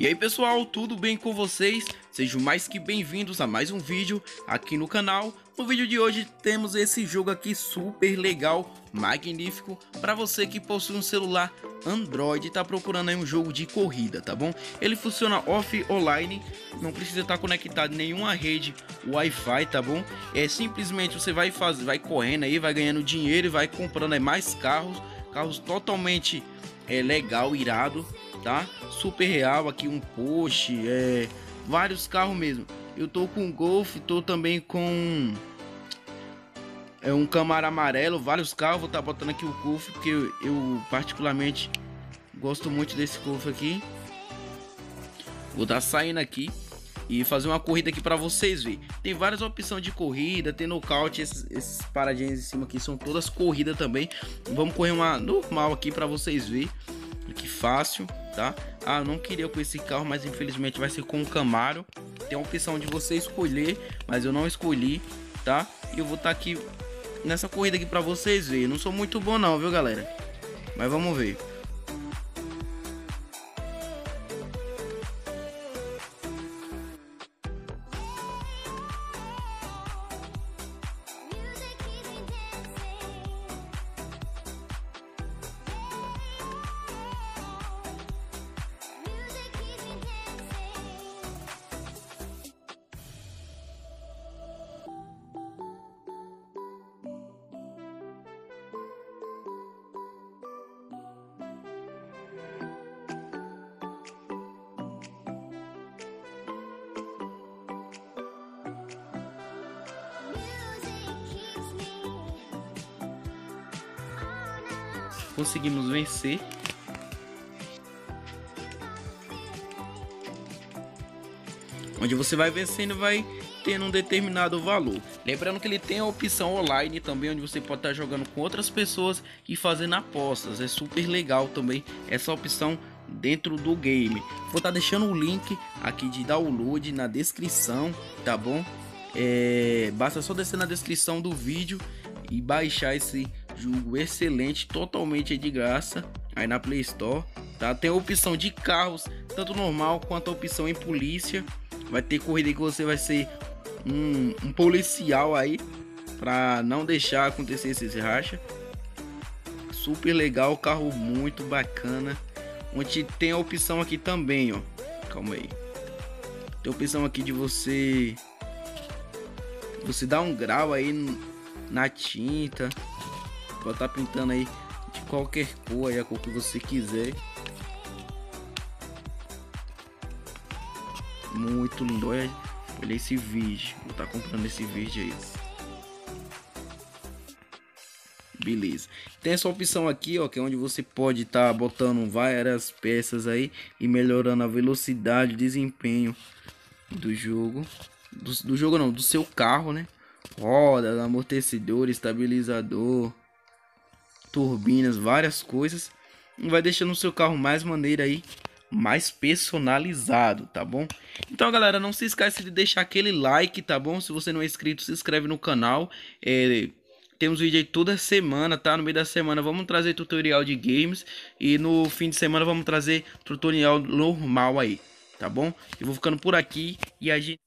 E aí pessoal, tudo bem com vocês? Sejam mais que bem-vindos a mais um vídeo aqui no canal. No vídeo de hoje temos esse jogo aqui super legal, magnífico, para você que possui um celular Android e está procurando aí um jogo de corrida, tá bom? Ele funciona off online, não precisa estar conectado em nenhuma rede Wi-Fi, tá bom? É simplesmente você vai fazer, vai correndo aí, vai ganhando dinheiro e vai comprando aí mais carros, carros totalmente é, legal, irado, tá? Super real aqui um Porsche, é, vários carros mesmo. Eu tô com Golf, tô também com é um Camaro amarelo, vários carros. Vou estar tá botando aqui o Golf porque eu, eu, particularmente gosto muito desse Golf aqui. Vou estar tá saindo aqui e fazer uma corrida aqui para vocês ver. Tem várias opções de corrida, tem nocaute, esses, esses paradinhos em cima aqui são todas corrida também. Vamos correr uma normal aqui para vocês ver. Que fácil tá? Ah, não queria com esse carro, mas infelizmente vai ser com o Camaro. Tem a opção de você escolher, mas eu não escolhi, tá? E eu vou estar tá aqui nessa corrida aqui para vocês verem. Não sou muito bom não, viu, galera? Mas vamos ver. Conseguimos vencer. Onde você vai vencendo vai tendo um determinado valor. Lembrando que ele tem a opção online também, onde você pode estar jogando com outras pessoas e fazendo apostas. É super legal também essa opção dentro do game. Vou estar deixando o link aqui de download na descrição, tá bom? É, basta só descer na descrição do vídeo e baixar esse jogo excelente, totalmente de graça aí na Play Store, tá? Tem a opção de carros, tanto normal quanto a opção em polícia. Vai ter corrida que você vai ser um, um policial aí para não deixar acontecer esses racha. Super legal, carro muito bacana. Onde tem a opção aqui também, ó. Calma aí. Tem a opção aqui de você você dar um grau aí na tinta Pode estar tá pintando aí de qualquer cor, aí, a cor que você quiser. Muito lindo. Olha, olha esse vídeo. Vou estar tá comprando esse vídeo aí. Beleza. Tem essa opção aqui, ó, que é onde você pode estar tá botando várias peças aí e melhorando a velocidade, desempenho do jogo. Do, do jogo não, do seu carro, né? Roda, amortecedor, estabilizador, turbinas, várias coisas. E vai deixando o seu carro mais maneiro aí, mais personalizado, tá bom? Então, galera, não se esqueça de deixar aquele like, tá bom? Se você não é inscrito, se inscreve no canal. É, temos vídeo aí toda semana, tá? No meio da semana vamos trazer tutorial de games. E no fim de semana vamos trazer tutorial normal aí, tá bom? Eu vou ficando por aqui e a gente...